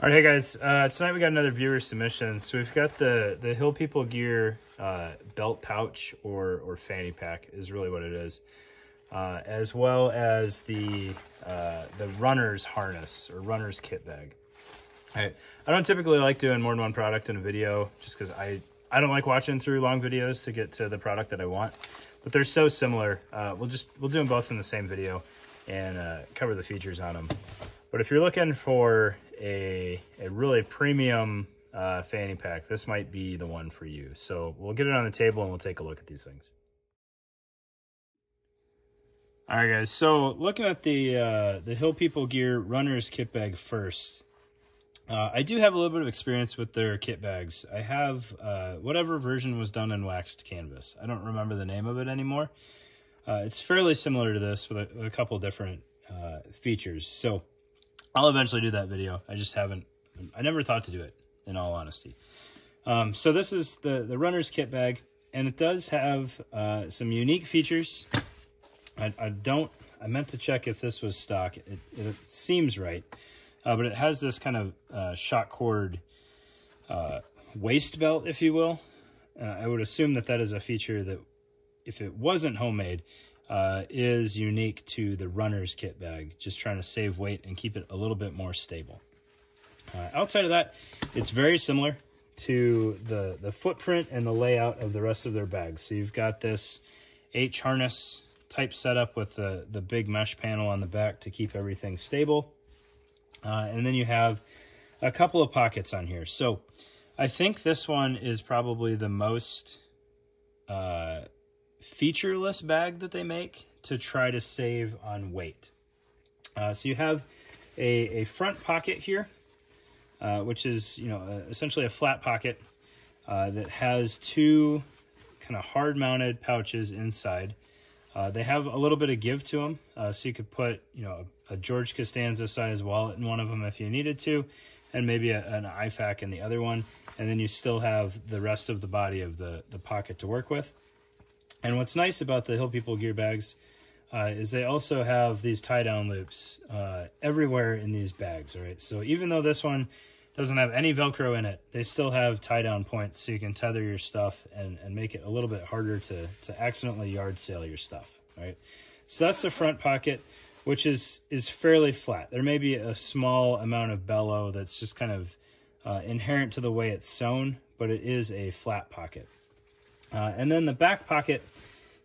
All right, hey guys. Uh, tonight we got another viewer submission. So we've got the the Hill People Gear uh, belt pouch or or fanny pack is really what it is, uh, as well as the uh, the runner's harness or runner's kit bag. All right. I don't typically like doing more than one product in a video just because I I don't like watching through long videos to get to the product that I want, but they're so similar. Uh, we'll just we'll do them both in the same video and uh, cover the features on them. But if you're looking for a, a really premium uh, fanny pack, this might be the one for you. So we'll get it on the table and we'll take a look at these things. All right, guys. So looking at the uh, the Hill People Gear Runner's kit bag first, uh, I do have a little bit of experience with their kit bags. I have uh, whatever version was done in waxed canvas. I don't remember the name of it anymore. Uh, it's fairly similar to this with a, a couple different uh, features. So I'll eventually do that video. I just haven't, I never thought to do it, in all honesty. Um, so this is the, the runner's kit bag, and it does have uh, some unique features. I, I, don't, I meant to check if this was stock. It, it seems right, uh, but it has this kind of uh, shock cord uh, waist belt, if you will. Uh, I would assume that that is a feature that, if it wasn't homemade, uh, is unique to the runner's kit bag, just trying to save weight and keep it a little bit more stable. Uh, outside of that, it's very similar to the, the footprint and the layout of the rest of their bags. So you've got this H harness type setup with the, the big mesh panel on the back to keep everything stable. Uh, and then you have a couple of pockets on here. So I think this one is probably the most uh, featureless bag that they make to try to save on weight. Uh, so you have a, a front pocket here, uh, which is you know essentially a flat pocket uh, that has two kind of hard mounted pouches inside. Uh, they have a little bit of give to them, uh, so you could put you know a, a, George Costanza size wallet in one of them if you needed to, and maybe a, an IFAK in the other one, and then you still have the rest of the body of the the pocket to work with. And what's nice about the Hill People gear bags uh, is they also have these tie down loops uh, everywhere in these bags, all right? So even though this one doesn't have any Velcro in it, they still have tie down points so you can tether your stuff and, and make it a little bit harder to, to accidentally yard sale your stuff, all right? So that's the front pocket, which is, is fairly flat. There may be a small amount of bellow that's just kind of uh, inherent to the way it's sewn, but it is a flat pocket. Uh, and then the back pocket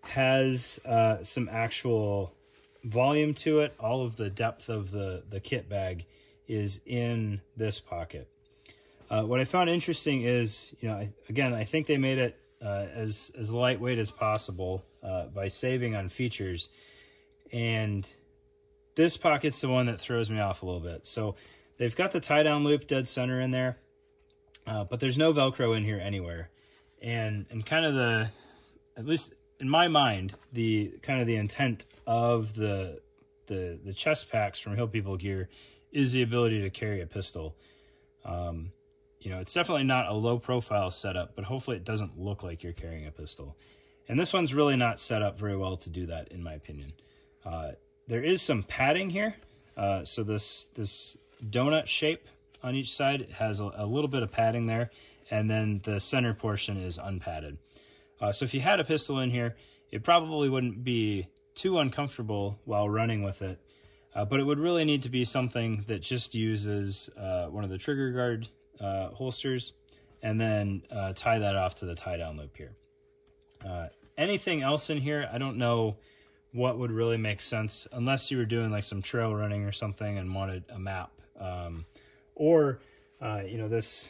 has uh, some actual volume to it. All of the depth of the, the kit bag is in this pocket. Uh, what I found interesting is, you know, I, again, I think they made it uh, as, as lightweight as possible uh, by saving on features. And this pocket's the one that throws me off a little bit. So they've got the tie down loop dead center in there, uh, but there's no Velcro in here anywhere and and kind of the at least in my mind the kind of the intent of the the the chest packs from Hill People Gear is the ability to carry a pistol. Um, you know, it's definitely not a low profile setup, but hopefully it doesn't look like you're carrying a pistol. And this one's really not set up very well to do that, in my opinion. Uh, there is some padding here. Uh, so this this donut shape on each side has a, a little bit of padding there and then the center portion is unpadded. Uh, so if you had a pistol in here, it probably wouldn't be too uncomfortable while running with it, uh, but it would really need to be something that just uses uh, one of the trigger guard uh, holsters and then uh, tie that off to the tie down loop here. Uh, anything else in here, I don't know what would really make sense unless you were doing like some trail running or something and wanted a map. Um, or, you know, this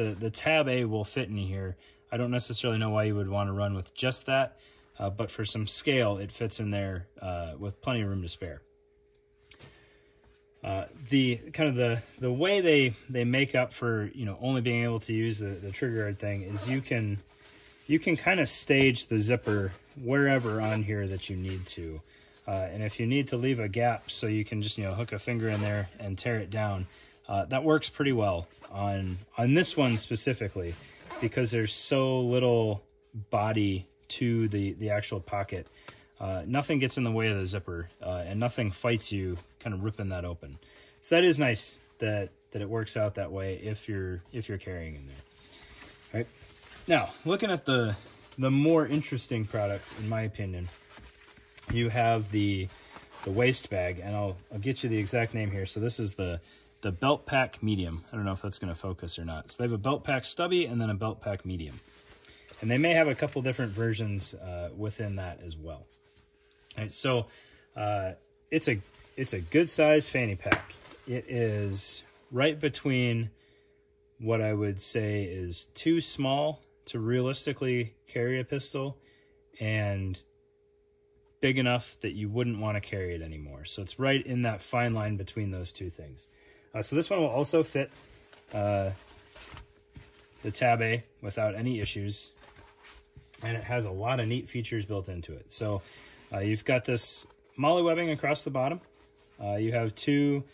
the, the tab A will fit in here. I don't necessarily know why you would want to run with just that, uh, but for some scale, it fits in there uh, with plenty of room to spare. Uh, the kind of the the way they they make up for you know only being able to use the, the trigger guard thing is you can you can kind of stage the zipper wherever on here that you need to uh, and if you need to leave a gap so you can just you know hook a finger in there and tear it down uh, that works pretty well on on this one specifically because there's so little body to the the actual pocket. Uh, nothing gets in the way of the zipper, uh, and nothing fights you kind of ripping that open. So that is nice that that it works out that way if you're if you're carrying in there. All right. Now, looking at the the more interesting product, in my opinion, you have the the waist bag, and I'll I'll get you the exact name here. So this is the the belt pack medium. I don't know if that's going to focus or not. So they have a belt pack stubby and then a belt pack medium, and they may have a couple different versions uh, within that as well. All right, so uh, it's a it's a good size fanny pack. It is right between what I would say is too small to realistically carry a pistol and big enough that you wouldn't want to carry it anymore. So it's right in that fine line between those two things. Uh, so this one will also fit uh, the Tab A without any issues. And it has a lot of neat features built into it. So uh, you've got this MOLLE webbing across the bottom. Uh, you have two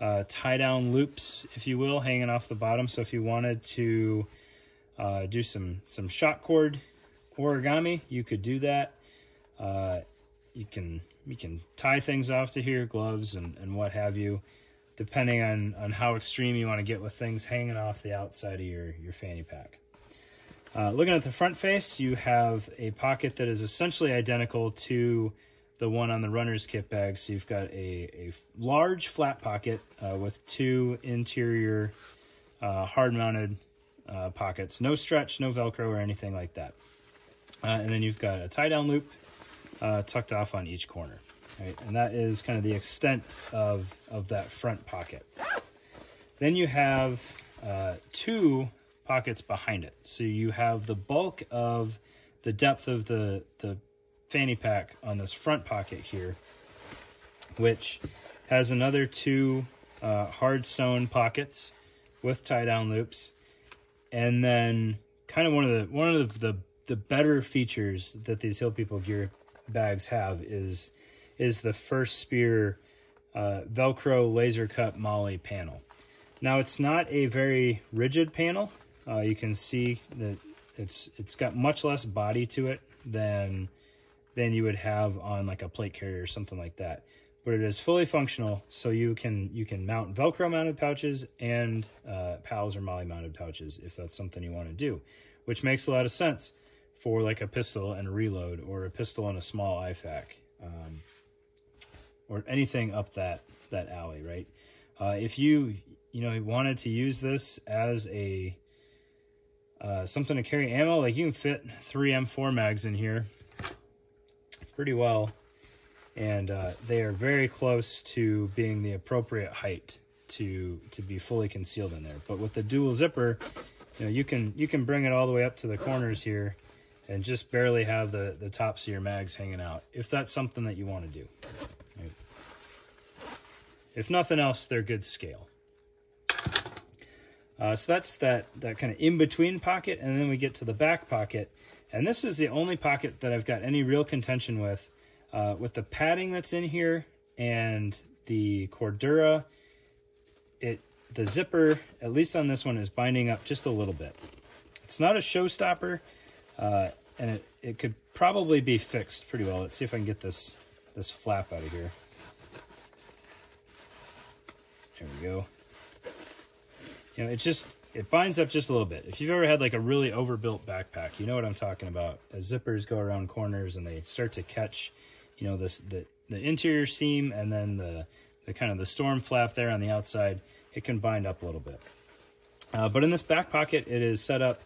uh, tie down loops, if you will, hanging off the bottom. So if you wanted to uh, do some, some shock cord origami, you could do that. You can you can tie things off to here, gloves and, and what have you, depending on, on how extreme you want to get with things hanging off the outside of your, your fanny pack. Uh, looking at the front face, you have a pocket that is essentially identical to the one on the runner's kit bag. So you've got a, a large flat pocket uh, with two interior uh, hard-mounted uh, pockets. No stretch, no Velcro or anything like that. Uh, and then you've got a tie-down loop uh, tucked off on each corner. Right? And that is kind of the extent of, of that front pocket. Then you have uh, two pockets behind it. So you have the bulk of the depth of the, the fanny pack on this front pocket here, which has another two uh, hard sewn pockets with tie down loops, and then kind of one of the one of the, the the better features that these Hill People gear bags have is is the first spear uh, Velcro laser cut MOLLE panel. Now it's not a very rigid panel. Uh, you can see that it's it's got much less body to it than than you would have on like a plate carrier or something like that. But it is fully functional, so you can you can mount Velcro mounted pouches and uh, PALs or MOLLE mounted pouches if that's something you want to do, which makes a lot of sense for like a pistol and a reload or a pistol and a small IFAK um, or anything up that that alley, right? Uh, if you you know wanted to use this as a uh, something to carry ammo, like you can fit three M4 mags in here pretty well, and uh, they are very close to being the appropriate height to to be fully concealed in there. But with the dual zipper, you know you can you can bring it all the way up to the corners here and just barely have the, the tops of your mags hanging out, if that's something that you want to do. If nothing else, they're good scale. Uh, so that's that, that kind of in-between pocket, and then we get to the back pocket. And this is the only pocket that I've got any real contention with. Uh, with the padding that's in here and the Cordura, it the zipper, at least on this one, is binding up just a little bit. It's not a showstopper, uh, and it, it could probably be fixed pretty well. Let's see if I can get this, this flap out of here. There we go. You know, it just, it binds up just a little bit. If you've ever had like a really overbuilt backpack, you know what I'm talking about. As zippers go around corners and they start to catch, you know, this the, the interior seam and then the, the kind of the storm flap there on the outside, it can bind up a little bit. Uh, but in this back pocket, it is set up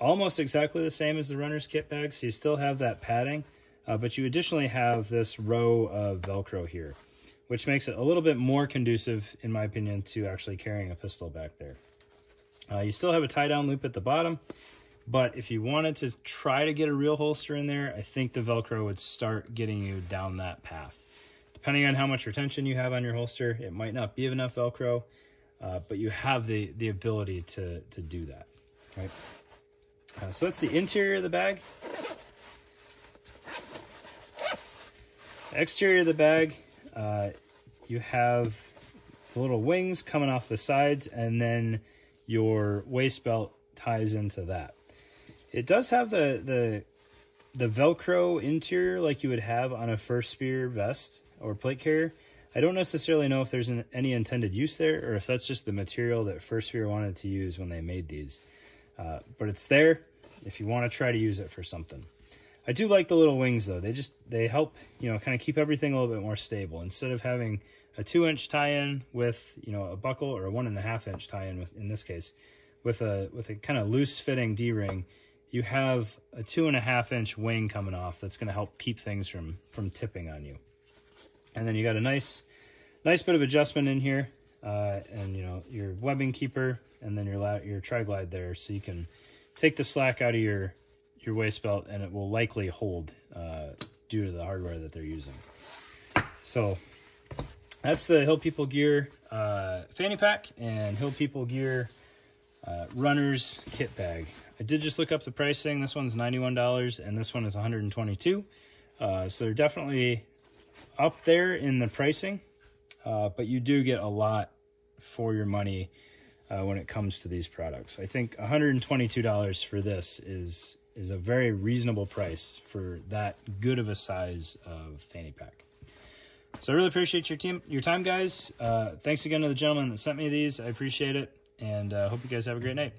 almost exactly the same as the runner's kit bag, so you still have that padding, uh, but you additionally have this row of Velcro here, which makes it a little bit more conducive, in my opinion, to actually carrying a pistol back there. Uh, you still have a tie-down loop at the bottom, but if you wanted to try to get a real holster in there, I think the Velcro would start getting you down that path. Depending on how much retention you have on your holster, it might not be enough Velcro, uh, but you have the, the ability to, to do that, right? Uh, so that's the interior of the bag. Exterior of the bag, uh, you have the little wings coming off the sides, and then your waist belt ties into that. It does have the the the Velcro interior like you would have on a first spear vest or plate carrier. I don't necessarily know if there's an, any intended use there or if that's just the material that First Spear wanted to use when they made these. Uh, but it's there if you want to try to use it for something. I do like the little wings though. They just they help you know kind of keep everything a little bit more stable instead of having a two inch tie-in with you know a buckle or a one and a half inch tie-in in this case with a with a kind of loose fitting D-ring. You have a two and a half inch wing coming off that's going to help keep things from from tipping on you. And then you got a nice nice bit of adjustment in here, uh, and you know your webbing keeper, and then your your tri glide there, so you can take the slack out of your your waist belt and it will likely hold uh, due to the hardware that they're using. So that's the Hill People Gear uh, fanny pack and Hill People Gear uh, runners kit bag. I did just look up the pricing. This one's $91 and this one is 122 uh, So they're definitely up there in the pricing, uh, but you do get a lot for your money uh, when it comes to these products. I think $122 for this is is a very reasonable price for that good of a size of fanny pack. So I really appreciate your team, your time, guys. Uh, thanks again to the gentleman that sent me these. I appreciate it, and uh, hope you guys have a great night.